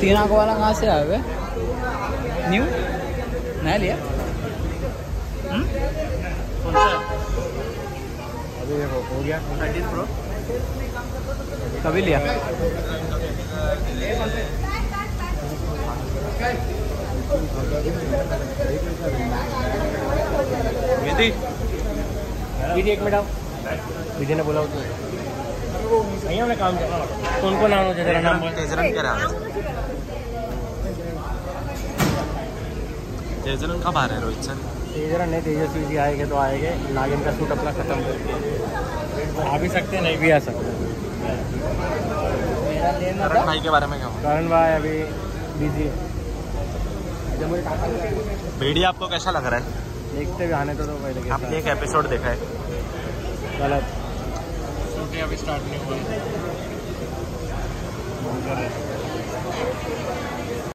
तीन आंख वाला कहाँ से आया हुए न्यू नया लिया हम्म? अभी हो हो गया थर्टीन प्रो कभी लिया विधि विधि एक मिनट आओ विधि ने बोला तो भैया काम कर रहा हूँ। कौन कौन नाम हो तेरा नाम बोल। तेजरन क्या रहा तेजरन कब आ रहे हैं रोहित सर? तेजरा नहीं तेजस्वी जी आएँगे तो आएँगे नागिन का सूट अपना खत्म। करके आ भी सकते नहीं भी आ सकते करण भाई के बारे में क्या करण भाई अभी बिज़ी भेड़िया आपको कैसा लग रहा है? देखते भी आने तो दो पहले आपने एक एपिसोड देखा है। गलत। अभी स्टार्ट नहीं हुआ